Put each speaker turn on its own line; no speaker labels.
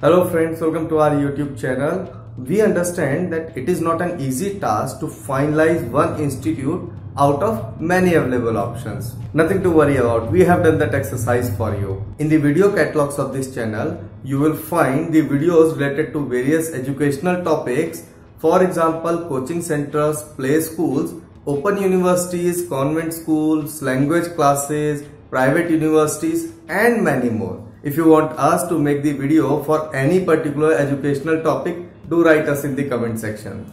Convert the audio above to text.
Hello friends, welcome to our YouTube channel. We understand that it is not an easy task to finalize one institute out of many available options. Nothing to worry about, we have done that exercise for you. In the video catalogs of this channel, you will find the videos related to various educational topics. For example, coaching centers, play schools, open universities, convent schools, language classes, private universities and many more. If you want us to make the video for any particular educational topic, do write us in the comment section.